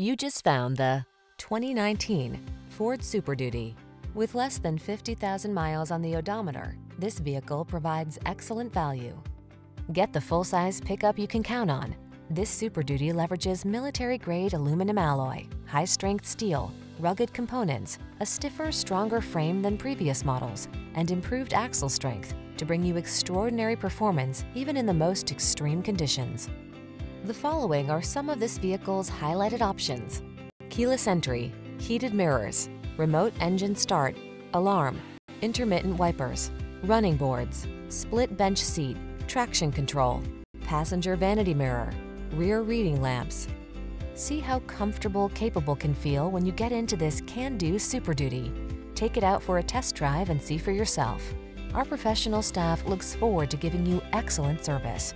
You just found the 2019 Ford Super Duty. With less than 50,000 miles on the odometer, this vehicle provides excellent value. Get the full-size pickup you can count on. This Super Duty leverages military-grade aluminum alloy, high-strength steel, rugged components, a stiffer, stronger frame than previous models, and improved axle strength to bring you extraordinary performance even in the most extreme conditions. The following are some of this vehicle's highlighted options. Keyless entry, heated mirrors, remote engine start, alarm, intermittent wipers, running boards, split bench seat, traction control, passenger vanity mirror, rear reading lamps. See how comfortable capable can feel when you get into this can-do Super Duty. Take it out for a test drive and see for yourself. Our professional staff looks forward to giving you excellent service.